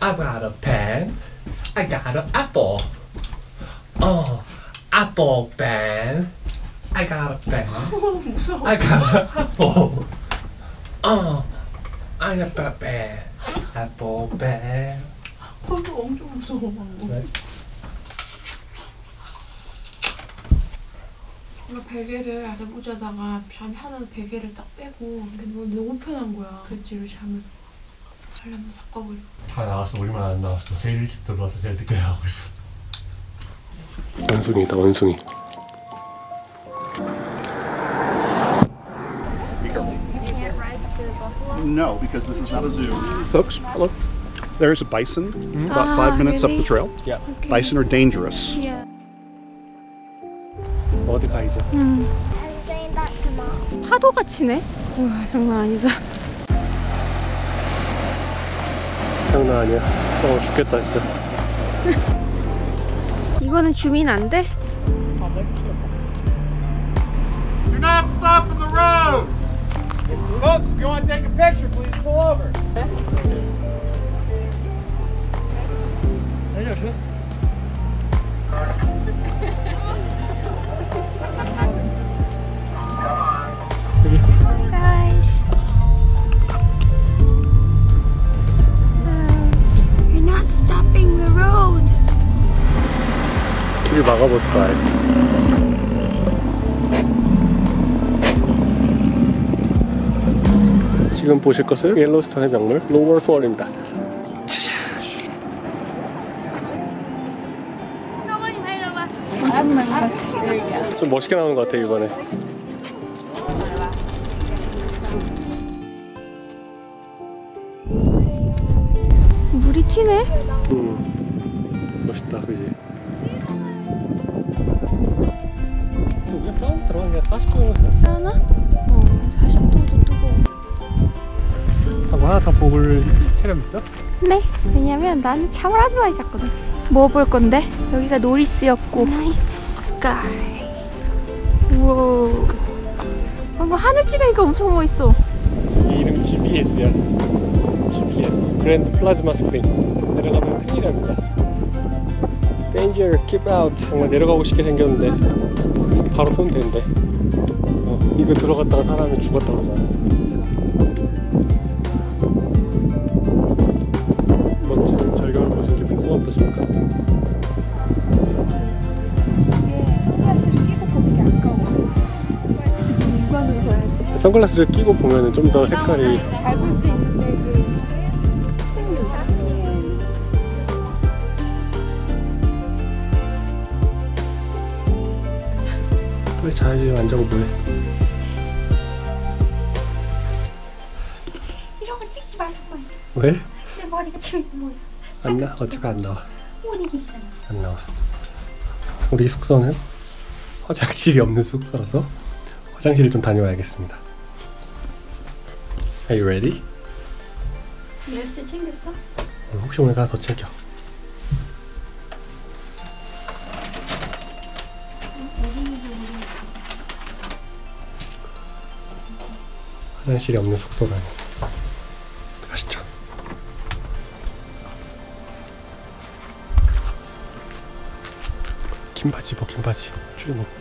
I got a pen. I got an apple. Oh, apple pen. I got a pen. 무서워. I got an apple. Oh, I got a pen. Apple pen. 그것도 엄청 무서워. 왜? 뭔가 베개를 내고 자다가 잠이 하나 베개를 딱 빼고 이게 너무, 너무 편한 거야. 그 뒤로 잠을 다 꺼버리고. 다 나왔어. 우리만 안 나왔어. 제일 일찍 들어와서 제일 늦게 하고 있어. 원숭이다 원숭이. No, because this is not a zoo. Folks, hello. There's a bison about five minutes up the trail. Yeah. Bison are dangerous. Yeah. 어디 가 이제? I'm saying that to mom. 파도가 치네? 우와 장난 아니다. 장난 아니야. 어 죽겠다 진짜. 이거는 주민 안 돼? Do not stop in the road! Folks, if you want to take a picture, please pull over. Guys. 길 막아봅시다. 지금 보실 것은 옐로스톤의 명물 로월 폴입니다. 좀 멋있게 나오는 것 같아 이번에. 물이 튀네? 음, 멋있다, 그지? 싸움 게 40도 싸나? 어 40도도 뜨거워. 하고 하나 더 보글 체력 있어? 네, 왜냐면 나는 참을 하지 마 했거든. 뭐 볼 건데? 여기가 노리스였고. 나이스 스카이. 우와. 방금 하늘 찍으니까 엄청 멋있어. 이 이름이 GPS야. GPS. Grand Prismatic Spring. 내려가면 큰일 납니다. Danger, keep out. 정말 내려가고 싶게 생겼는데 바로 손 덴대. 어, 이거 들어갔다가 사람이 죽었다 그러잖아. 멋진 절경을 보신 기분 소감 어떠십니까? 선글라스를 끼고 보는 게 아까워. 육안으로 봐야지. 선글라스를 끼고 보면 좀더 색깔이 잘 볼 수 있는 빨리 자야지 앉아고 뭐해? 이런 거 찍지 말이야. 왜? 내 머리가 지금 뭐야? 안 나? 어차피 안 나와. 오니길이잖아. 안 나와. 우리 숙소는 화장실이 없는 숙소라서 화장실을 좀 다녀와야겠습니다. Are you ready? 열쇠 챙겼어? 어, 혹시 오늘 하나 더 챙겨. 화장실이 없는 숙소라니. 가시죠. 긴 바지 입어, 긴 바지. 출연해.